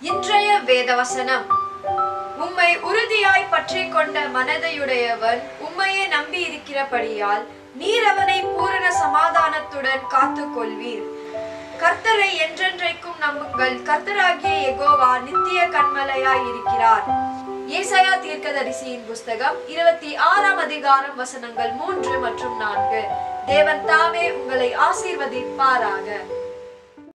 இன்றைய வேதவசனம். உம்மை உறுதியாய் பற்றிக் கொண்ட மனதையுடையவன் உம்மையே நம்பி இருக்கிறபடியால் நீர் அவனை பூரண சமாதானத்துடன் காத்துக் கொள்வீர் கர்த்தரை என்றென்றைக்கும் நம்புங்கள். கர்த்தராகிய எகோவா நித்திய கண்மலையாய் இருக்கிறார். ஏசாயா தீர்க்கதரிசியின் புஸ்தகம் இருபத்தி ஆறாம் அதிகாரம் வசனங்கள் மூன்று மற்றும் நான்கு. தேவன் தாமே உங்களை ஆசீர்வதிப்பாராக.